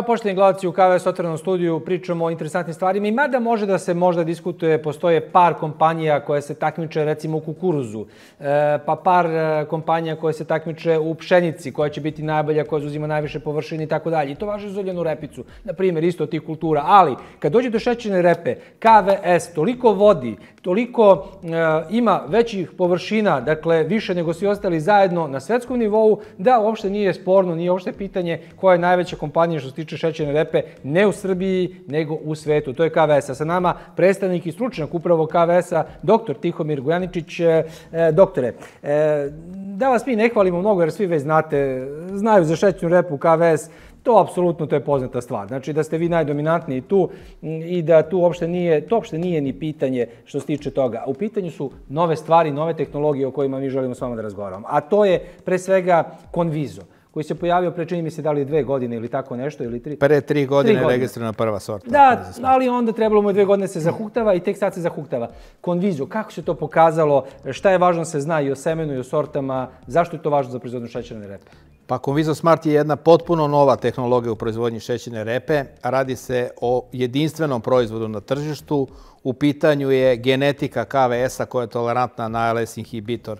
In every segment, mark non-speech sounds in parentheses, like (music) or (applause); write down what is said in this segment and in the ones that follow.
Evo, poštovni gledalci, u KVS otvorenom studiju pričamo o interesantnim stvarima i mada može da se možda diskutuje, postoje par kompanija koje se takmiče recimo u kukuruzu, e, pa par e, kompanija koje se takmiče u pšenici, koja će biti najbolja, koja uzima najviše površine i tako dalje. I to važe za uljenu repicu, na primjer, isto tih kultura. Ali, kad dođe do šećerne repe, KVS toliko vodi, toliko e, ima većih površina, dakle, više nego svi ostali zajedno na svetskom nivou, da uopšte nije sporno, nije uopšte pitanje koja je najveća kompanija što se tiče šećerne repe, ne u Srbiji, nego u svetu. To je KVS-a. Sa nama predstavnik i stručnjak upravo KVS-a, doktor Tihomir Gujaničić. E, e, doktore, e, da vas mi ne hvalimo mnogo, jer svi već znate, znaju za šećernu repu KVS, To apsolutno to je poznata stvar. Znači da ste vi najdominantniji tu i da tu uopšte nije, to uopšte nije ni pitanje što se tiče toga. U pitanju su nove stvari, nove tehnologije o kojima mi želimo s vama da razgovaramo. A to je pre svega Conviso koji se pojavio pre čini mi se da li dve godine ili tako nešto ili tri. Pre tri godine, tri godine. registrovana prva sorta. Da, ali onda trebalo mu dve godine se zahuktava i tek sad se zahuktava. Conviso, kako se to pokazalo, šta je važno se zna i o semenu i o sortama, zašto je to važno za proizvodnju šećerne repe? Pa Conviso Smart je jedna potpuno nova tehnologija u proizvodnji šećerne repe. Radi se o jedinstvenom proizvodu na tržištu. U pitanju je genetika KVS-a koja je tolerantna na ALS inhibitor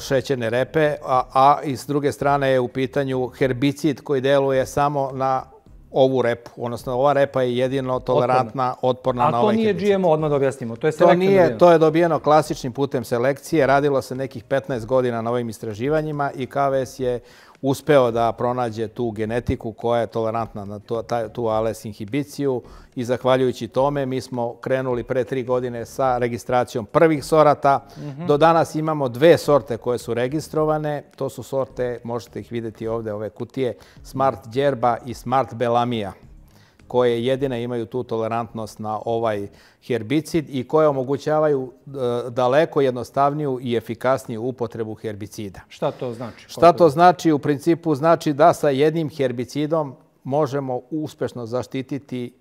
šećerne repe, a, a i s druge strane je u pitanju herbicid koji deluje samo na ovu repu, odnosno ova repa je jedino tolerantna, otporna, otporna na ovaj herbicid. A to nije GMO, odmah da objasnimo, to je to nije. To je dobijeno klasičnim putem selekcije, radilo se nekih 15 godina na ovim istraživanjima i KVS je uspeo da pronađe tu genetiku koja je tolerantna na tu, tu ALS inhibiciju i zahvaljujući tome mi smo krenuli pre tri godine sa registracijom prvih sorata. Mm -hmm. Do danas imamo dve sorte koje su registrovane. To su sorte, možete ih videti ovde, ove kutije, Smart Djerba i Smart Belamija koje jedine imaju tu tolerantnost na ovaj herbicid i koje omogućavaju e, daleko jednostavniju i efikasniju upotrebu herbicida. Šta to znači? Šta to znači? U principu znači da sa jednim herbicidom možemo uspešno zaštititi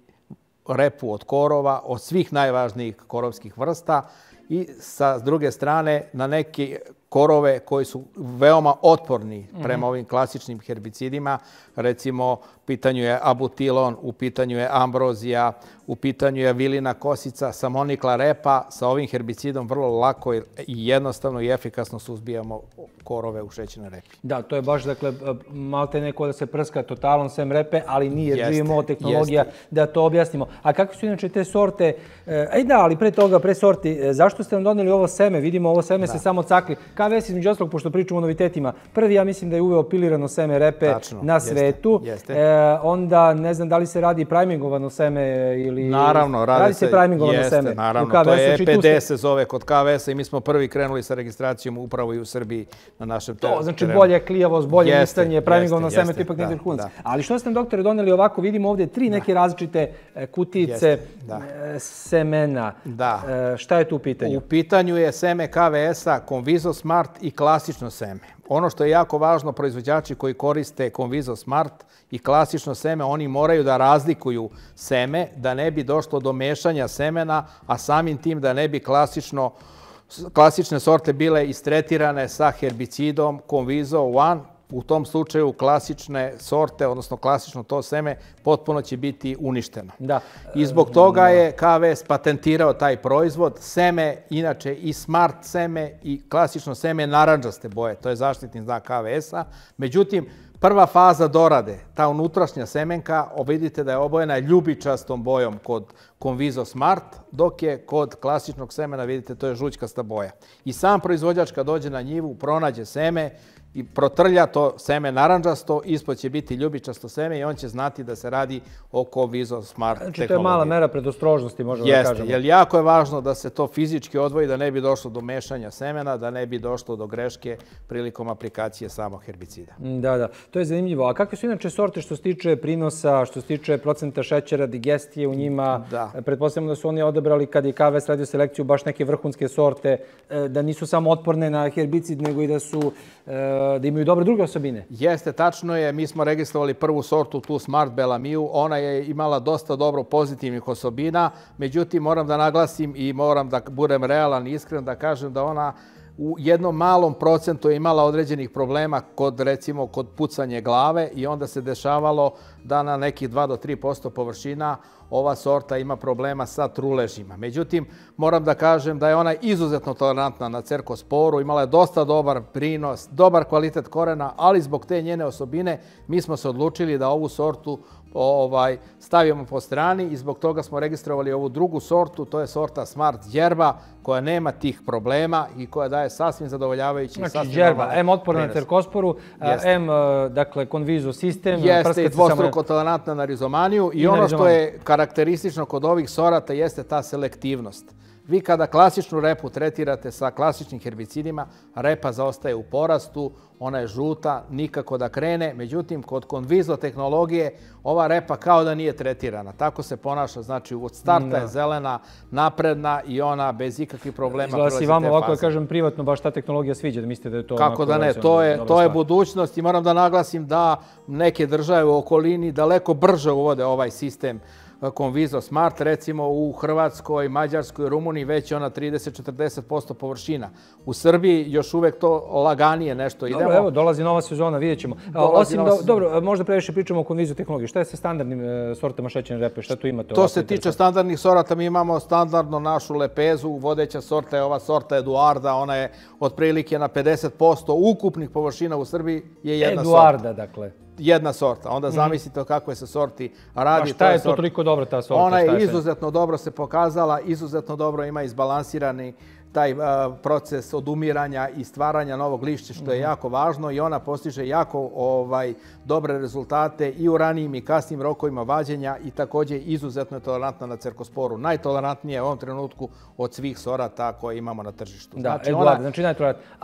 repu od korova, od svih najvažnijih korovskih vrsta i sa druge strane na neki korove koji su veoma otporni prema mhm. ovim klasičnim herbicidima. Recimo, pitanju je abutilon, u pitanju je ambrozija, u pitanju je vilina kosica, samonikla repa. Sa ovim herbicidom vrlo lako i jednostavno i efikasno suzbijamo korove u šećernoj repi. Da, to je baš, dakle, malte neko da se prska totalom sem repe, ali nije jeste, GMO tehnologija jeste. da to objasnimo. A kako su inače te sorte? Ej da, ali pre toga, pre sorti, e, zašto ste nam doneli ovo seme? Vidimo, ovo seme da. se samo cakli. KVS između ostalog, pošto pričamo o novitetima, prvi ja mislim da je uveo pilirano seme repe Tačno, na svetu. Jeste, jeste. E, onda ne znam da li se radi primingovano seme ili... Naravno, radi, radi se, se primingovano jeste, seme. Naravno, to je EPD znači se zove kod KVS-a i mi smo prvi krenuli sa registracijom upravo i u Srbiji na našem terenu. To znači bolje klijavost, bolje jeste, listanje, primingovano seme, to ipak nije vrhunac. Ali što ste nam, doktore, doneli ovako? Vidimo ovdje tri neke različite e, kutice e, semena. Da. Šta je tu u pitanju? U pitanju je seme KVS-a, Conviso Smart i klasično seme. Ono što je jako važno, proizvođači koji koriste Conviso Smart i klasično seme, oni moraju da razlikuju seme, da ne bi došlo do mešanja semena, a samim tim da ne bi klasično klasične sorte bile istretirane sa herbicidom Conviso One, u tom slučaju klasične sorte, odnosno klasično to seme, potpuno će biti uništeno. Da. I zbog toga je KVS patentirao taj proizvod. Seme, inače i smart seme i klasično seme naranđaste boje. To je zaštitni znak KVS-a. Međutim, prva faza dorade, ta unutrašnja semenka, vidite da je obojena ljubičastom bojom kod Conviso Smart, dok je kod klasičnog semena, vidite, to je žućkasta boja. I sam proizvođač kad dođe na njivu, pronađe seme, i protrlja to seme naranđasto, ispod će biti ljubičasto seme i on će znati da se radi oko Viso Smart znači, tehnologije. to je mala mera predostrožnosti, možemo Jeste, da kažemo. Jeste, jer jako je važno da se to fizički odvoji, da ne bi došlo do mešanja semena, da ne bi došlo do greške prilikom aplikacije samog herbicida. Mm, da, da, to je zanimljivo. A kakve su inače sorte što se tiče prinosa, što se tiče procenta šećera, digestije u njima? Da. Pretpostavljamo da su oni odebrali kad je KVS radio selekciju baš neke vrhunske sorte, e, da nisu samo otporne na herbicid, nego i da su e, da imaju dobre druge osobine. Jeste, tačno je. Mi smo registrovali prvu sortu, tu Smart Bellamiju. Ona je imala dosta dobro pozitivnih osobina. Međutim, moram da naglasim i moram da budem realan i iskren da kažem da ona u jednom malom procentu je imala određenih problema kod recimo kod pucanje glave i onda se dešavalo da na nekih 2 do 3% površina ova sorta ima problema sa truležima. Međutim, moram da kažem da je ona izuzetno tolerantna na cerkosporu, imala je dosta dobar prinos, dobar kvalitet korena, ali zbog te njene osobine mi smo se odlučili da ovu sortu ovaj, stavimo po strani i zbog toga smo registrovali ovu drugu sortu, to je sorta Smart Djerba, koja nema tih problema i koja daje sasvim zadovoljavajući znači, sasvim Djerba, M otporna na terkosporu, M, dakle, konvizo sistem. Jeste i dvostruko tolerantna na rizomaniju i, I ono što je karakteristično kod ovih sorata jeste ta selektivnost. Vi kada klasičnu repu tretirate sa klasičnim herbicidima, repa zaostaje u porastu, ona je žuta, nikako da krene. Međutim, kod konvizo tehnologije ova repa kao da nije tretirana. Tako se ponaša, znači od starta da. je zelena, napredna i ona bez ikakvih problema Izgleda si vam ovako da kažem privatno baš ta tehnologija sviđa, da mislite da je to... Kako da ne, to je, to je budućnost i moram da naglasim da neke države u okolini daleko brže uvode ovaj sistem Conviso Smart, recimo u Hrvatskoj, Mađarskoj, Rumuniji već ona 30-40% površina. U Srbiji još uvek to laganije nešto idemo. Dobro, evo, dolazi nova sezona, vidjet ćemo. Osim da, dobro, možda previše pričamo o Conviso tehnologiji. Šta je sa standardnim e, sortama šećerne repe? Šta tu imate? To se tiče standardnih sorata. Mi imamo standardno našu lepezu. Vodeća sorta je ova sorta Eduarda. Ona je otprilike na 50% ukupnih površina u Srbiji je jedna Eduarda, sorta. Eduarda, dakle jedna sorta. Onda mhm. zamislite o kakvoj se sorti radi. A šta je to toliko dobro ta sorta? Ona je izuzetno dobro se pokazala, izuzetno dobro ima izbalansirani taj proces odumiranja i stvaranja novog lišća, što je mhm. jako važno i ona postiže jako ovaj dobre rezultate i u ranijim i kasnim rokovima vađenja i takođe izuzetno je tolerantna na cerkosporu. Najtolerantnija je u ovom trenutku od svih sorata koje imamo na tržištu. Da, znači, Eduard, ona, znači najtolerantnija.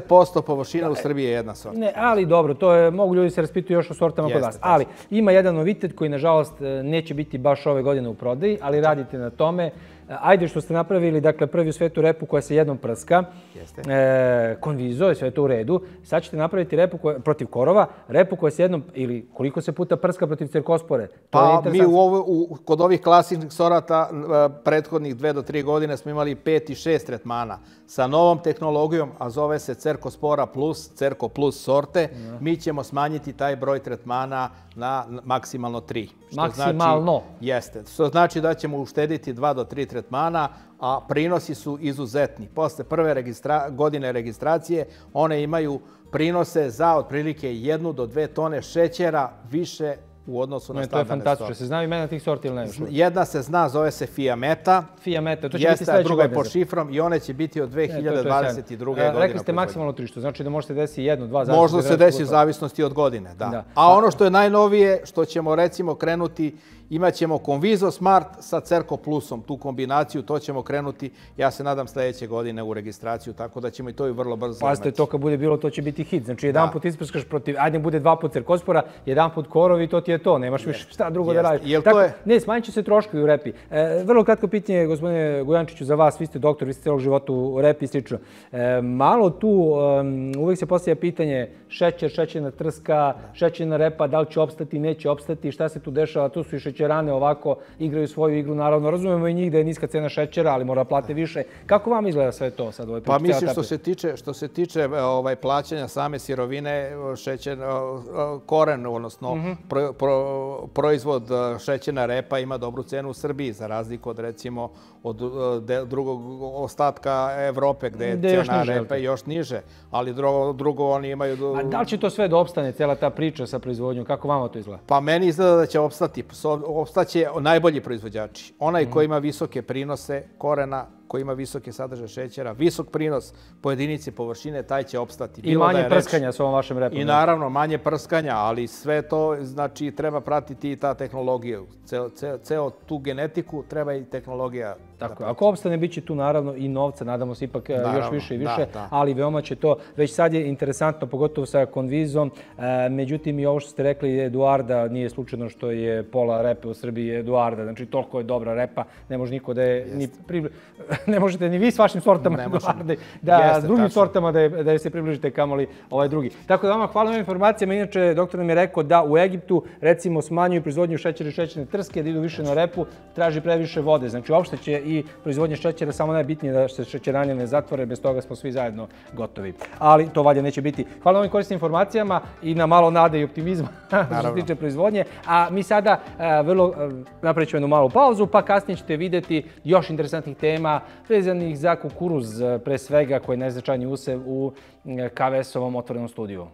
50% površina da, u Srbiji je jedna sorta. Ne, ali dobro, to je, mogu ljudi se raspituju još o sortama kod vas. Ali ima jedan novitet koji, nažalost, neće biti baš ove godine u prodaji, ali radite na tome. Ajde što ste napravili, dakle, prvi u svetu repu koja se jednom prska, Jeste. E, konvizo, je sve to u redu. Sad ćete napraviti repu koja, protiv korova, repu koja se jednom, ili koliko se puta prska protiv cirkospore. To pa mi u ovo, u, kod ovih klasičnih sorata prethodnih dve do tri godine smo imali pet i šest tretmana. Sa novom tehnologijom, a zove se Cerkospora Plus, Cerko Plus sorte, ja. mi ćemo smanjiti taj broj tretmana na maksimalno tri. Što maksimalno? Znači, jeste. Što znači da ćemo uštediti dva do tri tretmana, a prinosi su izuzetni. Posle prve registra godine registracije one imaju prinose za otprilike jednu do dve tone šećera više u odnosu na ne, standardne sorte. To je fantastično. Se zna imena tih sorti ili ne? Jedna se zna, zove se Fia Meta. Fia Meta, to će Jeste, biti sledeće druga je po šifrom i one će biti od 2022. E, godine. Rekli ste maksimalno 300, znači da možete desiti jednu, dva Možda se desi u zavisnosti od godine, da. da. A ono što je najnovije, što ćemo recimo krenuti Imaćemo Conviso Smart sa Cerco Plusom, tu kombinaciju, to ćemo krenuti, ja se nadam, sledeće godine u registraciju, tako da ćemo i to i vrlo brzo Pazite, to kad bude bilo, to će biti hit. Znači, jedan da. put isprskaš protiv, ajde bude dva put Cerkospora, jedan put Korovi, to ti je to, nemaš više šta drugo da radiš. Jel tako, to je... Ne, smanjit će se troškovi u repi. E, vrlo kratko pitanje, gospodine Gujančiću, za vas, vi ste doktor, vi ste celog života u repi i slično. E, malo tu, um, uvek se postavlja pitanje šećer, šećerna trska, da. šećerna repa, da li će opstati, neće opstati, šta se tu dešava, tu su i šećerane ovako, igraju svoju igru, naravno, razumemo i njih da je niska cena šećera, ali mora da plate više. Kako vam izgleda sve to sad? Ovaj pa mislim što se tiče, što se tiče ovaj, plaćanja same sirovine, šećer, koren, odnosno mm -hmm. pro, pro, proizvod šećerna repa ima dobru cenu u Srbiji, za razliku od recimo od de, drugog ostatka Evrope, gde je cena repa još niže, ali drugo, drugo oni imaju... A da li će to sve da opstane, cijela ta priča sa proizvodnjom? Kako vama to izgleda? Pa meni izgleda da će opstati. Opstaće najbolji proizvođači. Onaj mm. koji ima visoke prinose korena, koji ima visoke sadržaje šećera, visok prinos po jedinici površine, taj će opstati. I Bilo manje da prskanja reč... s ovom vašem repom. I naravno, manje prskanja, ali sve to, znači, treba pratiti i ta tehnologija. Ceo, ceo, ceo tu genetiku treba i tehnologija Tako da Ako opstane, bit će tu naravno i novca, nadamo se ipak e, naravno, još više i više, da, da. ali veoma će to, već sad je interesantno, pogotovo sa konvizom, e, međutim i ovo što ste rekli, Eduarda, nije slučajno što je pola repe u Srbiji Eduarda, znači toliko je dobra repa, ne može niko da je Jest. ni pri... (laughs) ne možete ni vi s vašim sortama. Eduarde, da Jeste, drugim tačno. sortama da, je- da je se približite kamoli ovaj drugi. Tako da vama hvala na informacijama. Inače, doktor nam je rekao da u Egiptu recimo smanjuju proizvodnju šećera i šećerne trske, da idu više na repu, traži previše vode. Znači, uopšte će i proizvodnja šećera, samo najbitnije da se šećeranje ne zatvore, bez toga smo svi zajedno gotovi. Ali to valjda neće biti. Hvala na ovim korisnim informacijama i na malo nade i optimizma (laughs) što se tiče proizvodnje. A mi sada e, vrlo e, napravit ćemo jednu malu pauzu, pa kasnije ćete videti još interesantnih tema vezanih za kukuruz, e, pre svega, koji je najznačajniji usev u KVS-ovom otvorenom studiju.